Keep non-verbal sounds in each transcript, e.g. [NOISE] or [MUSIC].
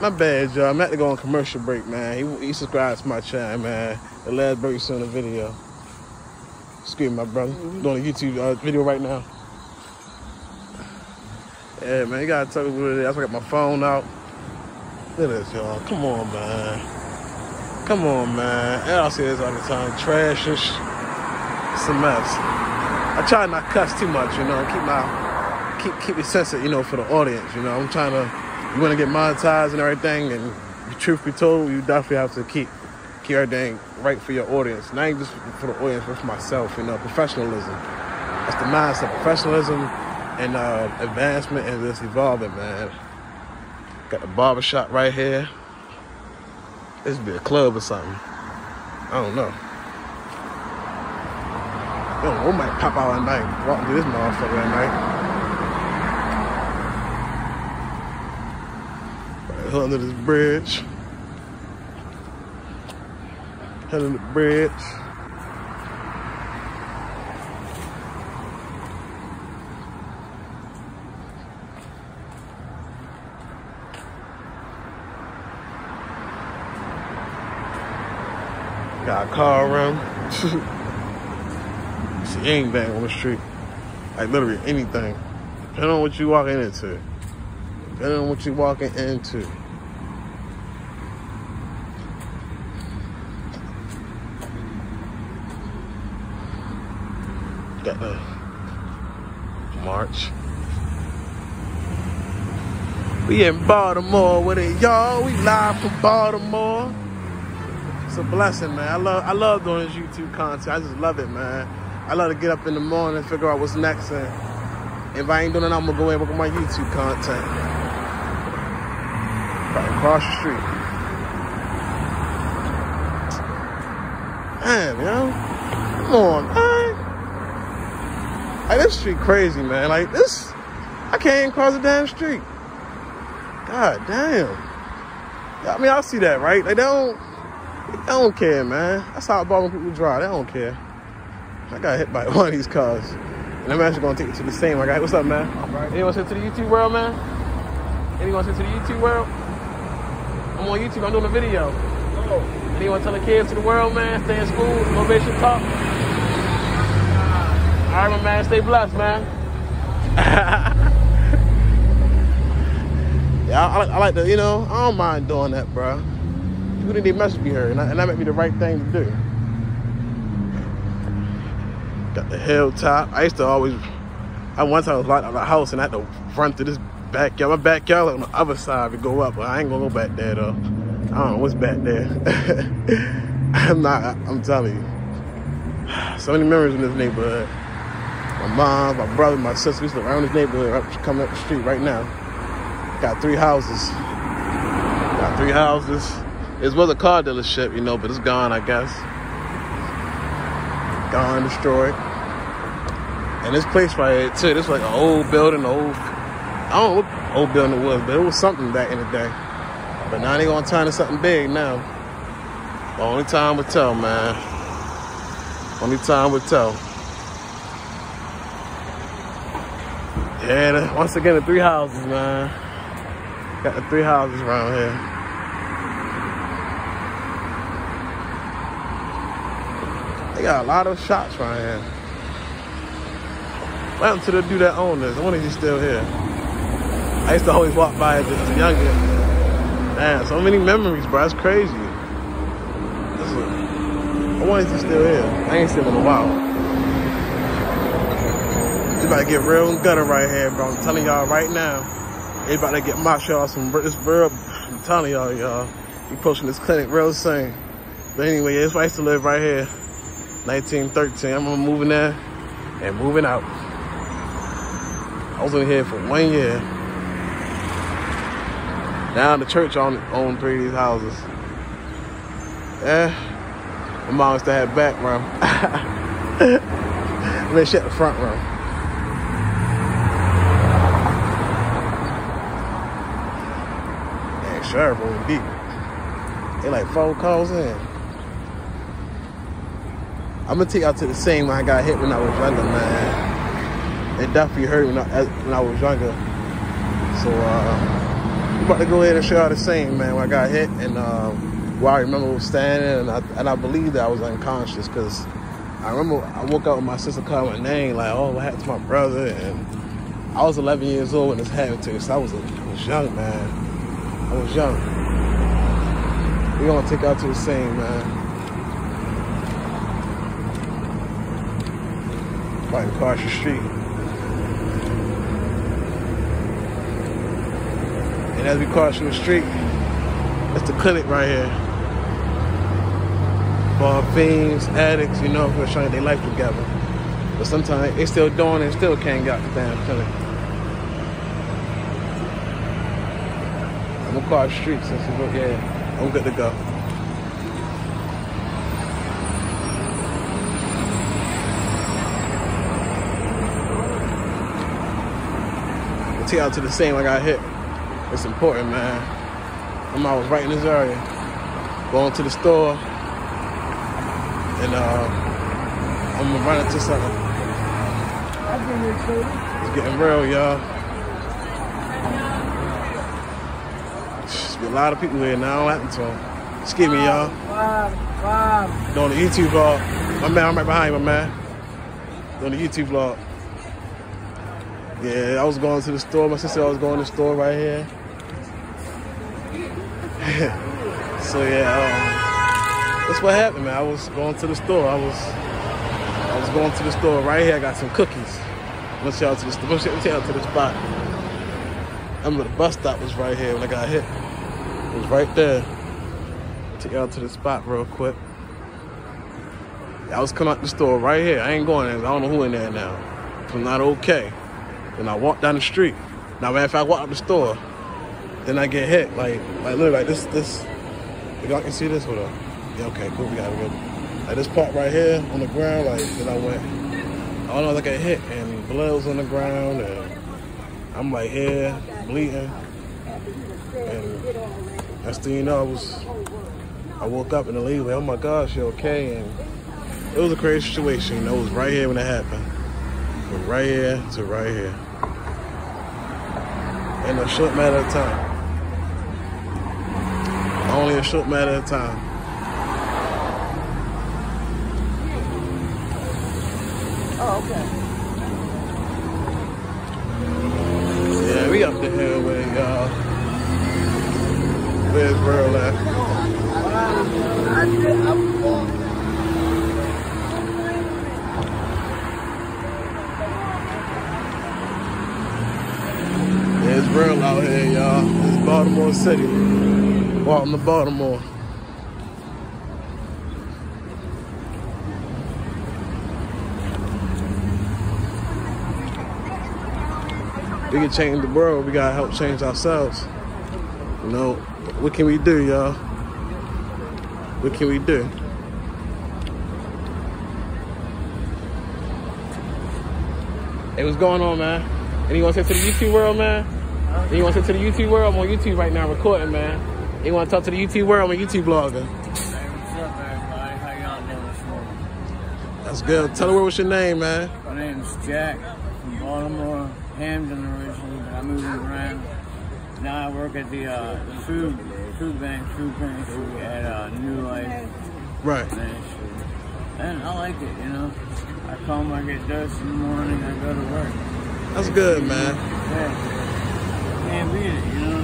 My bad, y'all. I'm about to go on commercial break, man. He, he subscribed to my channel, man. The last very soon the video. Excuse me, my brother. Mm-hmm. Doing a YouTube uh, video right now. Yeah, man, you gotta tell me what it is. I got my phone out. Look at this, y'all. Come on, man. Come on, man. And I see this all the time. Trash sh- It's a mess. I try not to cuss too much, you know, keep my keep keep it sensitive, you know, for the audience, you know. I'm trying to you wanna get monetized and everything and truth be told, you definitely have to keep keep everything right for your audience. Not just for the audience, but for myself, you know, professionalism. That's the mindset, professionalism and uh, advancement and just evolving, man. Got the barbershop right here. This be a club or something. I don't know. Yo, we might pop out at night, walk through this motherfucker at night. Under this bridge. Under the bridge. Got a car around. [LAUGHS] See anything on the street. Like literally anything. Depending on what you walking into. Depending on what you walking into. Got the march. We in Baltimore with it, y'all. We live from Baltimore. It's a blessing, man. I love I love doing this YouTube content. I just love it, man. I love to get up in the morning and figure out what's next. And if I ain't doing it, I'm gonna go in and work on my YouTube content. Right across the street. Man, yo. Come on, man. Like this street crazy, man. Like this, I can't even cross the damn street. God damn. I mean, I see that, right? They don't, they don't care, man. That's how Baltimore people drive. They don't care. I got hit by [LAUGHS] one of these cars. And I'm actually gonna take it to the same. I got, what's up, man? Alright. Anyone sent to the YouTube world, man? Anyone sent to the YouTube world? I'm on YouTube, I'm doing a video. Oh, Anyone tell the kids to the world, man? Stay in school, motivation talk. All right, my man, stay blessed, man. [LAUGHS] yeah, I, I, like- I to, you know, I don't mind doing that, bro. People need their message be heard, and, I, and that might be the right thing to do. Got the hilltop. I used to always, I one time was locked out of the house and I had to run through this backyard. My backyard on the other side to go up, but I ain't gonna go back there though. I don't know what's back there. [LAUGHS] I'm not, I'm telling you. So many memories in this neighborhood. My mom, my brother, my sister used to around this neighborhood, coming up the street right now. Got three houses. Got three houses. It was a car dealership, you know, but it's gone, I guess. Gone, destroyed. And this place right here, too, this like an old building, old, I don't know what old building it was, but it was something back in the day. But now they gonna turn to something big now. Only time will tell, man. Only time will tell. Yeah, once again, the three houses, man. Got the three houses around here. They got a lot of shops around here. What happened to the dude that owned this? I wonder if he's still here. I used to always walk by as a younger. Man, so many memories, bro. That's crazy. Is- I wonder if he's still here. I ain't seen him in a while. It's about to get real gutter right here, bro. I'm telling y'all right now. They about to get my off some this real. I'm telling y'all, y'all. We pushing this clinic real soon. But anyway, it's I used to live right here. 1913. I'm moving there and moving out. I was in here for one year. Now the church own own three of these houses. Yeah. My mom used to have back room. and then she had the front row. Man, Sheriff rolling deep. They like four calls in. I'm gonna take y'all to the same when I got hit when I was younger, man. It definitely hurt when I, when I was younger. So, uh, I'm about to go ahead and show y'all the same, man. When I got hit and um, where I remember standing, and I, and I believe that I was unconscious because I remember I woke up with my sister calling my name, like, oh, what happened to my brother? And I was 11 years old when this happened to me, so I was, I was young, man. I was young. We're gonna take out to the same, man. Right across the street. And as we cross through the street, that's the clinic right here. For fiends, addicts, you know, who are trying their life together. But sometimes they still doing it still can't get the damn clinic. I'm gonna cross the street yeah, I'm good to go. Take out to the same I got hit. It's important, man. I'm I was right in this area. Going to the store. And uh, I'm gonna run into something. It's getting real, y'all. There's a lot of people here now. What happened to them? Excuse me, y'all. Doing the YouTube vlog. My man, I'm right behind you, my man. Doing the YouTube vlog. Yeah, I was going to the store. My sister I was going to the store right here. [LAUGHS] so yeah, um, that's what happened, man. I was going to the store. I was I was going to the store right here. I got some cookies. Let's y'all to the store. Let's y'all to the spot. I remember the bus stop was right here when I got hit. Was right there. Take y'all to the spot real quick. I was coming out the store right here. I ain't going. I don't know who in there now. I'm not okay. Then I walk down the street. Now, man, if I walk out the store, then I get hit. Like, like literally, like this, this. Y'all can see this. Hold up. Yeah, okay, cool. We got it. Like this part right here on the ground. Like, then I went. I don't know. Like I hit, and blood was on the ground, and I'm like here bleeding. And next thing you know, I was. I woke up in the lady like, "Oh my gosh, you okay?" And it was a crazy situation. You know, it was right here when it happened. From right here to right here. In a short matter of time. Only a short matter of time. Oh, okay. Burl at? There's Burl out here, y'all. This is Baltimore City. Walking to Baltimore. We can change the world. We gotta help change ourselves. You know, what can we do, y'all? What can we do? Hey, what's going on, man? Anyone say to the YouTube world, man? Anyone say to the YouTube world? I'm on YouTube right now recording, man. To talk to the YouTube world? I'm a YouTube blogger. Hey, what's up, everybody? How y'all doing this morning? That's good. Tell the world what's your name, man. My name's Jack from Baltimore, Hampden originally, but I moved around. Now I work at the uh, food food bank, food pantry at uh, New Life Right. Pantry. And I like it, you know. I come, I get dressed in the morning, I go to work. That's good, man. Yeah. Can't beat it, you know.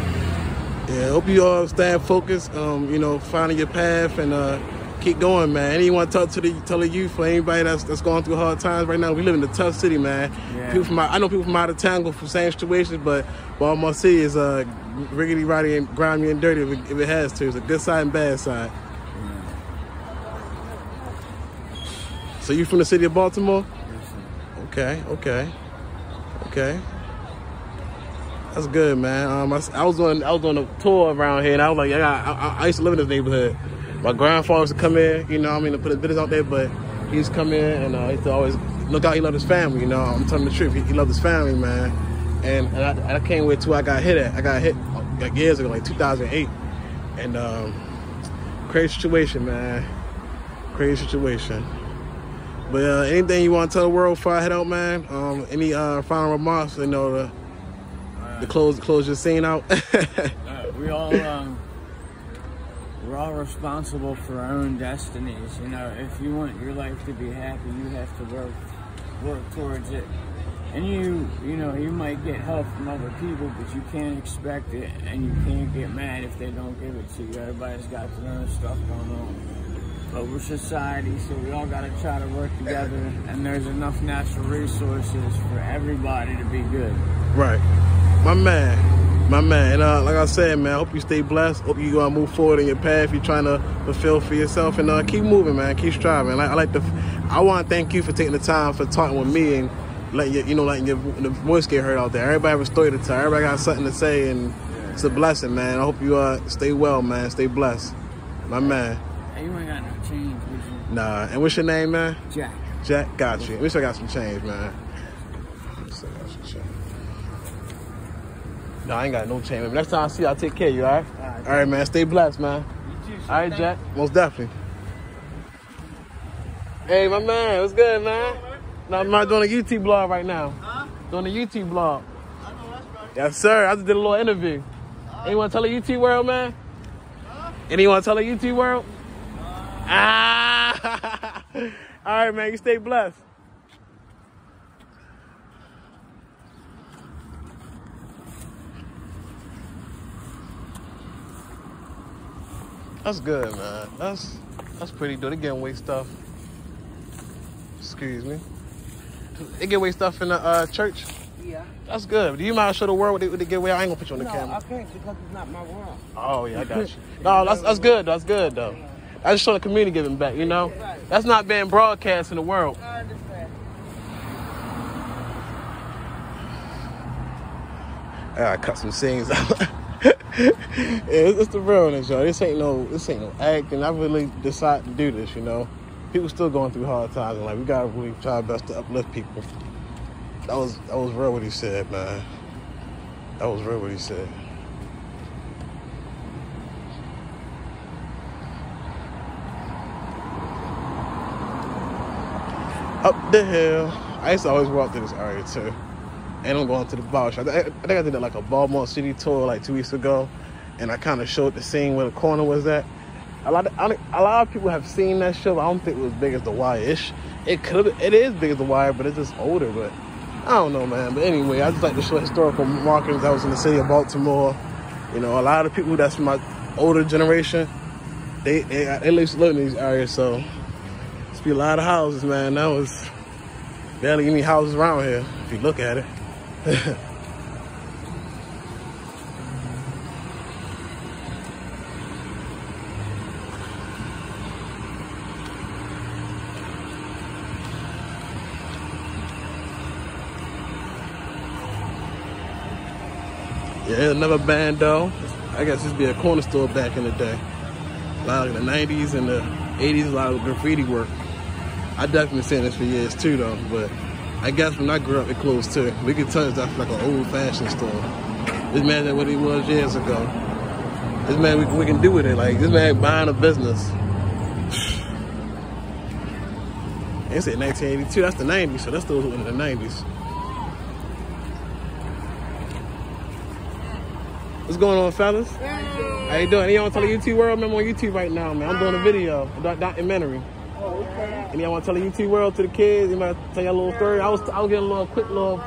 Yeah, hope you all stay focused. Um, you know, finding your path and uh, keep going, man. Anyone want to talk to the tell the youth for anybody that's that's going through hard times right now? We live in a tough city, man. Yeah. People from I know people from out of town go through same situations, but Baltimore City is uh, riggedy, roddy, and grimy and dirty if it, if it has to. It's a good side and bad side. So you from the city of Baltimore? Okay, okay, okay. That's good, man. Um, I, I was on I was doing a tour around here, and I was like, yeah, I, I, I used to live in this neighborhood. My grandfather used to come in, you know, I mean, to put his business out there, but he's used come in and uh, he used to always look out. He loved his family, you know. I'm telling the truth. He, he loved his family, man. And, and I, I came with two. I got hit at. I got hit like years ago, like 2008, and um, crazy situation, man. Crazy situation. But uh, anything you want to tell the world before I head out, man? Um, any uh, final remarks? You know, to, to close close your scene out. [LAUGHS] Uh, we all um, we're all responsible for our own destinies. You know, if you want your life to be happy, you have to work work towards it. And you, you know, you might get help from other people, but you can't expect it, and you can't get mad if they don't give it to you. Everybody's got their own stuff going on. But we're society, so we all got to try to work together, and there's enough natural resources for everybody to be good. Right. My man. My man. And uh, like I said, man, I hope you stay blessed. Hope you gonna move forward in your path. You're trying to fulfill for yourself. And uh, keep moving, man. Keep striving. I, I like to, I want to thank you for taking the time for talking with me and letting your, you know, letting your the voice get heard out there. Everybody have a story to tell. Everybody got something to say. And it's a blessing, man. I hope you uh, stay well, man. Stay blessed. My man. Hey, you ain't got no change, would you? Nah. And what's your name, man? Jack. Jack, got you. At least I got some change, man. At least I got some change. No, I ain't got no chain. man. Next time I see you, I'll take care of you, all right? All right. All right, man. Stay blessed, man. Too, All right, Jack. Most definitely. Hey, my man. What's good, man? No, I'm not doing a UT blog right now. Huh? Doing a UT blog. I know that's right. Yes, sir. I just did a little interview. Anyone tell a UT world, man? Anyone tell a UT world? Ah! [LAUGHS] All right, man. You stay blessed. That's good, man. That's that's pretty good. They giving away stuff. Excuse me. They give away stuff in the uh, church. Yeah. That's good. Do you mind show the world what they, what they give away? I ain't gonna put you on the No, camera. I can't because it's not my world. Oh yeah, I got you. [LAUGHS] No, that's that's good. That's good though. I just show the community giving back. You know, that's not being broadcast in the world. I understand. I gotta cut some scenes out. [LAUGHS] [LAUGHS] it's, it's the realness, y'all. This ain't no, this ain't no acting. I really decided to do this. You know, people still going through hard times, and like we gotta really try our best to uplift people. That was that was real what he said, man. That was real what he said. Up the hill. I used to always walk through this area too. And I'm going to the bar shop. I I think I did like a Baltimore City tour like two weeks ago, and I kind of showed the scene where the corner was at. A lot, of, a lot of people have seen that show. I don't think it was big as the Wire. Ish. It could, it is big as the Wire, but it's just older. But I don't know, man. But anyway, I just like to show historical markings. I was in the city of Baltimore. You know, a lot of people that's my older generation, they they, they live in these areas. So it's be a lot of houses, man. That was barely any houses around here if you look at it. [LAUGHS] Yeah, another bando. I guess this be a corner store back in the day. A lot of the 90s and the 80s, a lot of graffiti work. I definitely seen this for years too, though. But I guess when I grew up, it closed too. We could tell it's that's like an old fashioned store. This man that what he was years ago. This man, we, we can do with it. Like this man buying a business. [SIGHS] They said 1982. That's the 90s, so that's still in the 90s. What's going on, fellas? How you doing? Y'all want to tell the YouTube world? I'm on YouTube right now, man. I'm doing a video, a doc- documentary. Oh, okay. And y'all want to tell the YouTube world to the kids? You might tell y'all a little story. I was I was getting a little quick little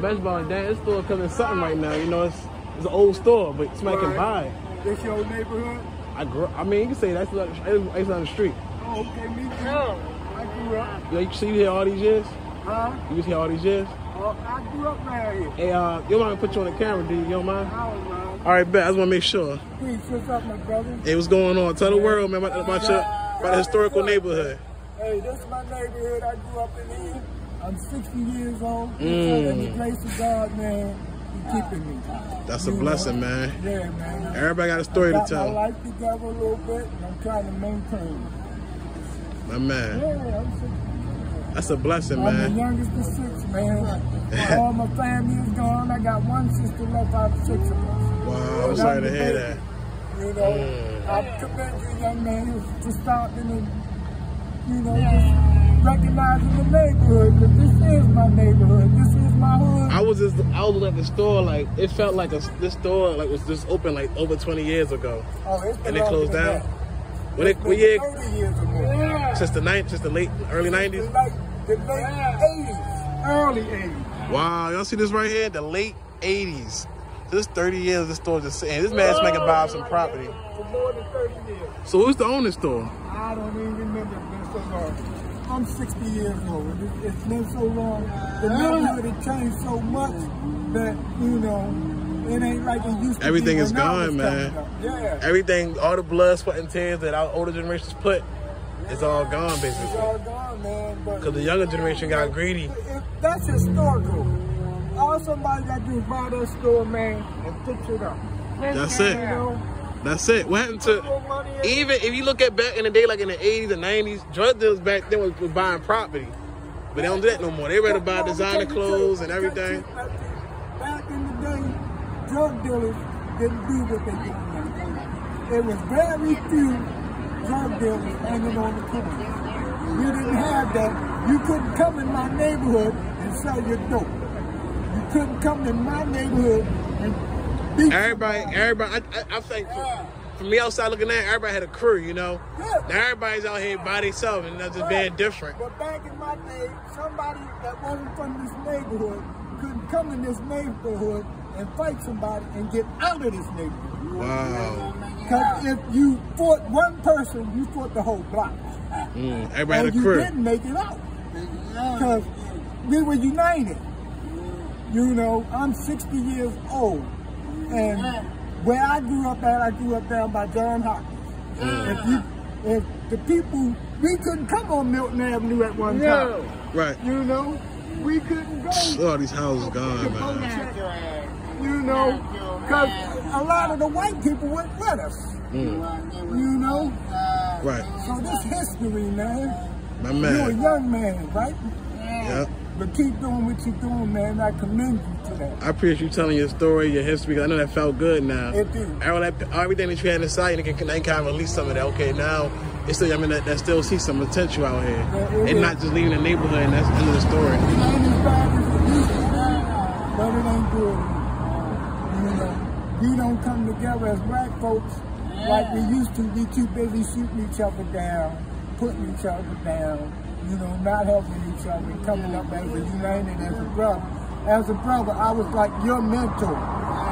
message about damn, this store coming something right now. You know, it's it's an old store, but somebody can buy. it. This your old neighborhood? I grew. I mean, you can say that's like it's on the street. Oh, okay, me too. I grew up. You know, you see you here all these years. Huh? You was here all these years. Oh, I grew up around here. Hey, uh, you don't mind put you on the camera, dude? You don't mind? I don't know. All right, bet. I just want to make sure. Please, what's up, my brother? Hey, what's going on? Tell the world, man, about, about your about the historical neighborhood. Hey, this is my neighborhood. I grew up in here. I'm 60 years old. Mm. The grace of God, man, He keeping me. That's a You blessing, know? man. Yeah, man. Everybody got a story to tell. I like life together a little bit, and I'm trying to maintain. My man. Yeah, I'm 60. That's a blessing, I'm the man. youngest of six, man. [LAUGHS] All my family is gone. I got one sister left out of six of us. Wow, I'm sorry to hear that. You know, Mm. I commend you, young man, for starting and, you know, just recognizing the neighborhood. neighborhood. 'cause this is my neighborhood. This is my hood. I was just I was at the store like it felt like a, this store like was just open like over 20 years ago. oh, it's been And they longer closed down. that. When it It's what been year? 30 years or more. Since the night, since the late early 90s. Like the late 80s, early 80s. Wow, y'all see this right here? The late 80s. This 30 years this store just sitting. This man's making Bob some property. For more than 30 years. So who's the owner store? I don't even remember. It's been so long. I'm 60 years old. It- It's been so long. The neighborhood has changed so much that, you know, it ain't like it used to Everything be is when I was gone, man. Yeah. Everything, all the blood, sweat, and tears that our older generations put, it's all gone It's all gone, man. Because the younger generation got greedy. If that's historical. All somebody got to do is buy that store, man, and fix it up. That's it. know, That's it. What happened to more money in- even if you look at back in the day, like in the 80s and 90s, drug dealers back then was, was buying property. But they don't do that no more. They rather buy designer clothes and everything. Back in the day, drug dealers didn't do what they do now. There was very few drug dealers hanging on the corner. You didn't have that. You couldn't come in my neighborhood and sell your dope. You couldn't come in my neighborhood and beat Everybody, somebody. everybody, I, I, I think for, for me outside looking at, everybody had a crew, you know. Yeah. Now everybody's out here by themselves and they're just being different. But back in my day, somebody that wasn't from this neighborhood couldn't come in this neighborhood and fight somebody and get out of this neighborhood. Wow. Because if you fought one person, you fought the whole block. Mm, everybody had a and you crew. didn't make it out. Because we were united. You know, I'm 60 years old. And where I grew up at, I grew up down by John Hopkins. If you, if the people, we couldn't come on Milton Avenue at one time. Right. You know, we couldn't go. All these houses gone, man. You know, because a lot of the white people went with us. Mm, You know, right. so this history, man. My man. You're a young man, right? Yeah. But keep doing what you're doing, man. I commend you to that. I appreciate you telling your story, your history. 'cause I know that felt good now. It do. All that, everything that you had inside, you can, can kind of release some of that. Okay, now it's still, I mean, that, that still see some potential out here, Yeah, and is. not just leaving the neighborhood. And that's the end of the story. It ain't as bad as it used to be, but it ain't good. Uh, you know, we don't come together as black folks like we used to. We too busy shooting each other down, putting each other down. You know, not helping each other, coming up as a united as a brother. As a brother, I was like your mentor.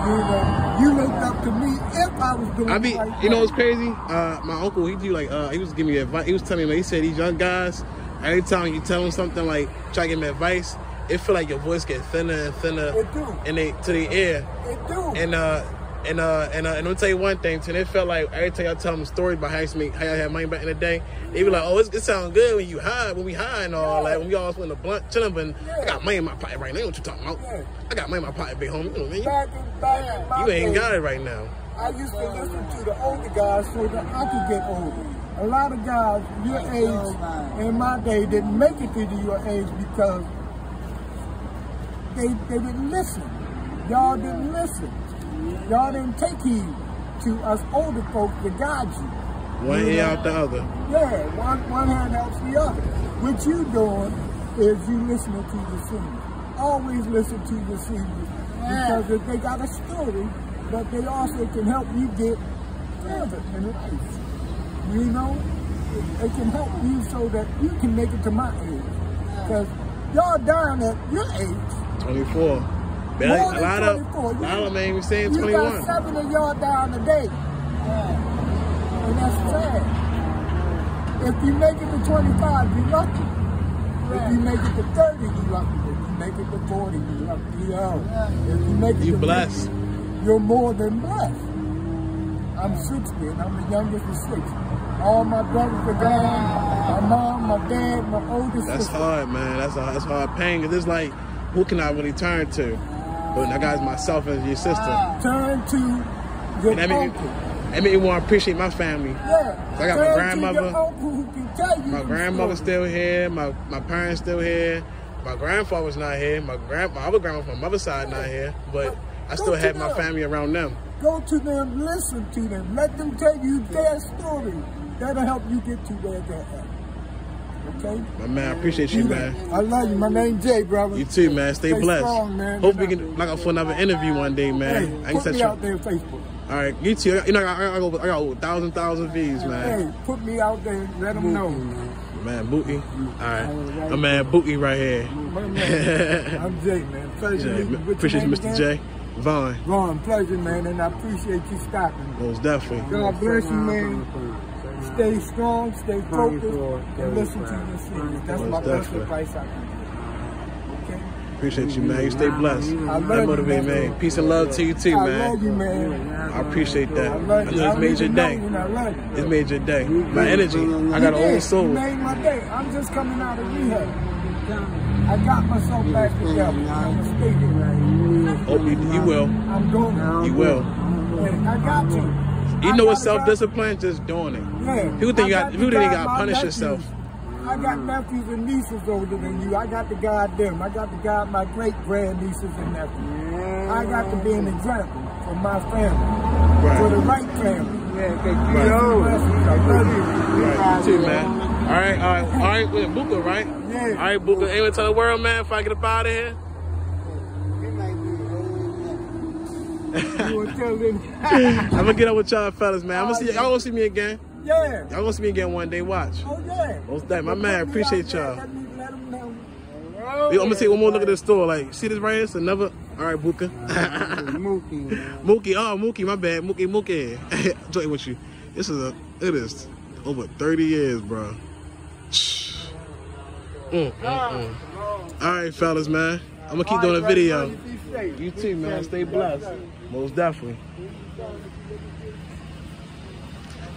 You know, you looked up to me if I was doing I mean, you know what's crazy? Uh, my uncle, he do like, uh, he was giving me advice. He was telling me, he said these young guys, every time you tell them something like, try to give them advice, it feel like your voice get thinner and thinner, It do. and they to the ear. It do. And uh, and uh, and uh, and I'll tell you one thing, too. It felt like every time I tell them stories about how I used how I had money back in the day, they be like, "Oh, it's, it sounds good when you high, when we high and all, like when we all in the blunt chilling, but I got money in my pocket right now. What you talking about? Yeah. I got money in my pocket, big homie. You know, man, back in, back in my you, you ain't got it right now. I used to listen to the older guys so that I could get older. A lot of guys your age in my day didn't make it to your age because they they didn't listen. Y'all didn't listen. Y'all didn't take heed to us older folks to guide you. One You ear out the other. Yeah, one one hand helps the other. What you doing is you listening to your seniors. Always listen to your seniors because if they got a story, but they also can help you get further in life. You know, it, it can help you so that you can make it to my age. Because y'all dying at your age. 24. More a than lot of, 24. a lot of them ain't even saying You 21. got seven of y'all down today. And that's sad. If you make it to 25, you're lucky. If you make it to 30, you're lucky. If you make it to 40, you're lucky. Yo, if you make it You to blessed. 50, you're more than blessed. I'm 60 and I'm the youngest of six. All my brothers are gone. My mom, my dad, my oldest That's sister. hard, man. That's a, that's hard pain. Cause it's like, who can I really turn to? But I got myself and your sister. Ah. Turn to your And that made, uncle. me, that made me want to appreciate my family. Yeah. I got my grandmother. To your uncle who can tell you My grandmother's still here. My my parents still here. My grandfather's not here. My grand my other grandma from my mother's side not here. But I still to my family around them. Go to them, listen to them, let them tell you their story. That'll help you get to where they're at. Okay? My man, I appreciate you, man. I love you. My name Jay, brother. You too, man. Stay, Stay blessed. strong, man. Hope we can like for another interview one day, man. Hey, I can put set me you. out there on Facebook. All right, you too. You know, I got, I got, I got a thousand, thousand views, man. Hey, put me out there. Let them know. Man, man Booty. All right, my man, Booty right here. Man, I'm Jay, man. Pleasure Jay, meeting you. Appreciate you, Mr. again? J. Vaughn. Ron, pleasure, man, and I appreciate you stopping. Most definitely. God bless you, man. Stay strong, stay focused, and listen to your secrets. That's my best advice I can give. Okay? Appreciate you, man. You stay blessed. I love That you, motivate man. me. Peace and love to you too, I man. love you, man. I appreciate that. I I love know you. it's I made your day. you, and I love you. It's made your day. My energy. I got a You whole did. soul. You made my day. I'm just coming out of rehab. I got myself back together. I'm mistaken. Hope you, you will. I'm doing it. You will. I got to. You I know it's self discipline, just doing it. Yeah. People think you I got- to people think you guide gotta punish nephews. yourself. I got nephews and nieces older than you. I got to guide them. I got to guide my great grand nieces and nephews. I got to be an example for my family, for the right family. Right. I love you. Right. You too, man. All right, uh, all right, all right. With Buka, right? Yeah. All right, Buka. Aim to the world, man. If I get up out of here. You wanna tell them? [LAUGHS] I'm gonna get up with y'all fellas, man. I'm gonna see y'all gonna see me again. Yeah. Y'all gonna see me again one day. Watch. Oh yeah. Most that, my man. Appreciate y'all. Let me let 'em know. I'm gonna take one more look at the store. Like, see this right here? It's another. All right, Buka. [LAUGHS] Mookie. Mookie, oh Mookie, my bad, Mookie, Mookie. [LAUGHS] Join with you. This is a, it is over 30 years, bro. Mm, mm, mm. All right, fellas, man. I'm gonna keep doing the video. You too, man. Stay blessed. Most definitely.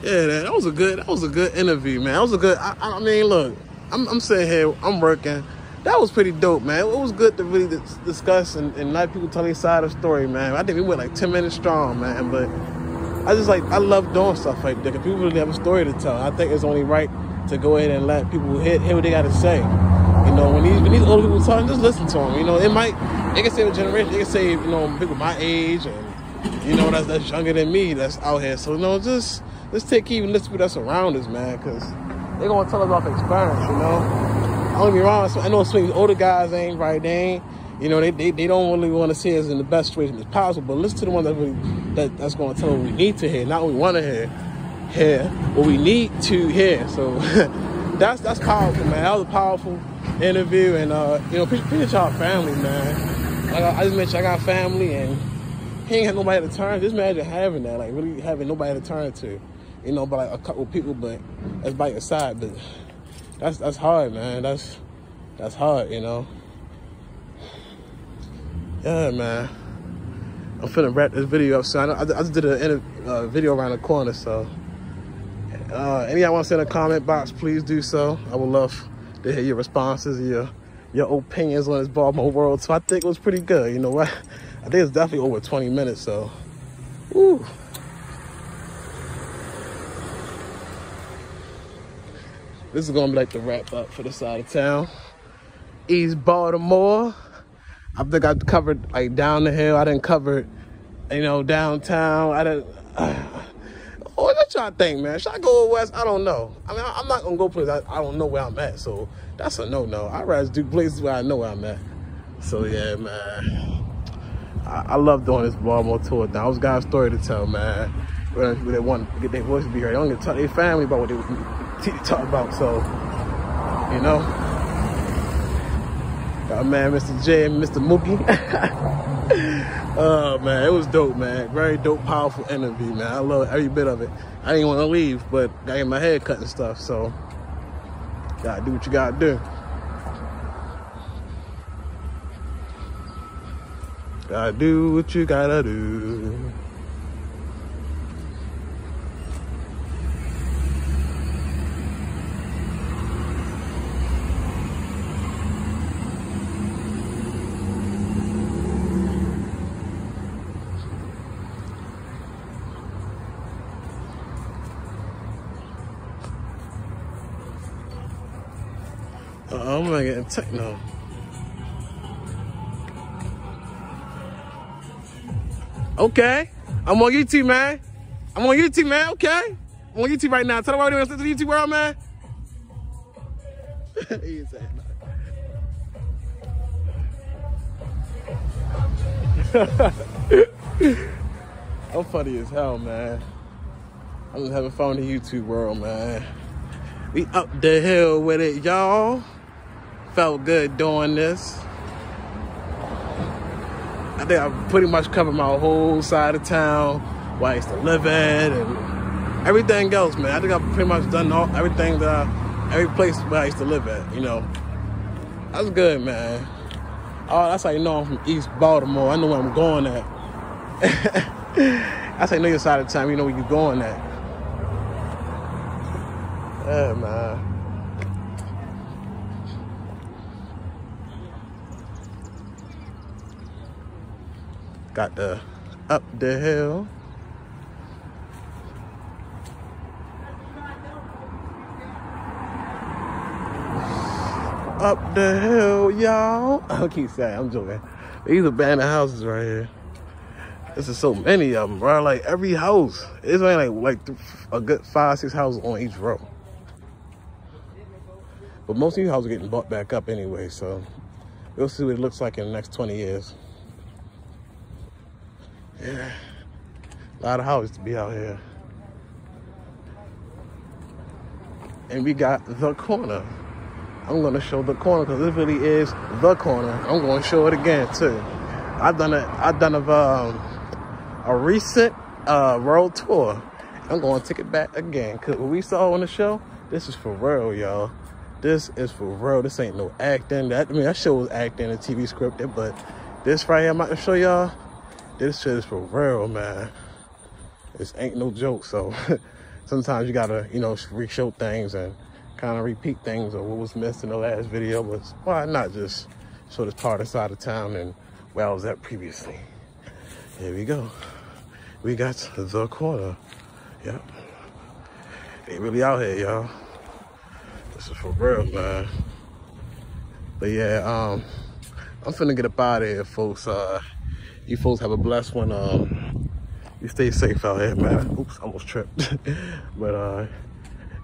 Yeah, that, that was a good. That was a good interview, man. That was a good. I, I mean, look, I'm, I'm sitting here. I'm working. That was pretty dope, man. It was good to really discuss and, and let people tell their side of the story, man. I think we went like 10 minutes strong, man. But I just like I love doing stuff like that. 'cause people really have a story to tell. I think it's only right to go ahead and let people hear, hear what they got to say. Know, when these when these old people talking, just listen to them. You know, it might they can say the generation, they can say you know people my age and you know that's that's younger than me that's out here. So you know, just let's take and listen to people that's around us, man, because they gonna tell us the experience. You know, don't get me wrong. I know some older guys ain't right. They ain't. You know, they, they, they don't really want to see us in the best situation as possible. But listen to the one that really that, that's going to tell what we need to hear, not what we want to hear. Hear what we need to hear. So [LAUGHS] that's that's powerful, man. That was a powerful interview, and uh, you know, appreciate y'all family, man. Like I, I just mentioned, I got family, and he ain't had nobody to turn. Just imagine having that, like really having nobody to turn to. You know, but like a couple people, but that's by your side. But that's that's hard, man. That's that's hard, you know. Yeah, man. I'm finna wrap this video up so I, I just did a uh, video around the corner, so. Uh, any y'all want to send a comment box, please do so. I would love to hear your responses, your your opinions on this Baltimore [LAUGHS] world. So I think it was pretty good. You know what? [LAUGHS] I think it's definitely over 20 minutes. So, woo. This is gonna be like the wrap up for the side of town. East Baltimore. I think I covered like down the hill. I didn't cover, you know, downtown. I didn't. [SIGHS] what y'all think, man? Should I go west? I don't know. I mean, I, I'm not gonna go places I, I don't know where I'm at. So that's a no-no. I'd rather do places where I know where I'm at. So yeah, man. I, I love doing this Baltimore tour. Now, I was got a story to tell, man. When they want to get their voice to be heard, get to tell their family about what they talk about. So, you know. Got man, Mr. J and Mr. Mookie. [LAUGHS] oh [LAUGHS] man, it was dope, man. Very dope, powerful interview, man. I love every bit of it. I didn't want to leave, but I got my head cut and stuff, so gotta do what you gotta do. Gotta do what you gotta do. Techno. Okay. I'm on YouTube, man. I'm on YouTube, man. Okay. I'm on YouTube right now. Tell what we're doing. Listen to the YouTube world, man. [LAUGHS] [LAUGHS] I'm funny as hell, man. I'm just having fun in the YouTube world, man. We up the hill with it, y'all. Felt good doing this. I think I pretty much covered my whole side of town, where I used to live at, and everything else, man. I think I've pretty much done all everything that I, every place where I used to live at, you know. That's good, man. Oh, that's how you know I'm from East Baltimore. I know where I'm going at. [LAUGHS] that's how you know your side of town. You know where you're going at. Yeah, man. Got the up the hill. Up the hill, y'all. [LAUGHS] I keep saying, I'm joking. These abandoned houses right here. This is so many of them, bro. Like every house, it's like like a good five, six houses on each row. But most of these houses are getting bought back up anyway, so we'll see what it looks like in the next 20 years. Yeah, a lot of houses to be out here. And we got the corner. I'm gonna show the corner because this really is the corner. I'm gonna show it again too. I've done a I've done a um, a recent uh, world tour. I'm gonna take it back again because what we saw on the show, this is for real, y'all. This is for real. This ain't no acting. That I mean, that show was acting and TV scripted, but this right here, I'm about to show y'all. This shit is for real, man. This ain't no joke. So [LAUGHS] sometimes you gotta, you know, re-show things and kind of repeat things or what was missed in the last video. was why not just show this part of side of town and where I was at previously? Here we go. We got the corner. Yep. They really out here, y'all. This is for real, man. But yeah, um, I'm finna get up out of here, folks. Uh, you folks have a blessed one. Um, you stay safe out here, man. Oops, almost tripped. [LAUGHS] but uh,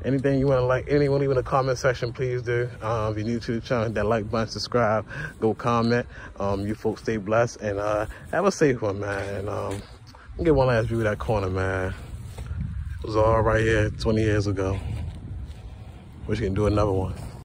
anything you want to like, anyone leave in the comment section, please do. Um, if you're new to the channel, hit that like button, subscribe, go comment. Um, you folks stay blessed and uh, have a safe one, man. And um, get one last view of that corner, man. It was all right here 20 years ago. Wish you can do another one.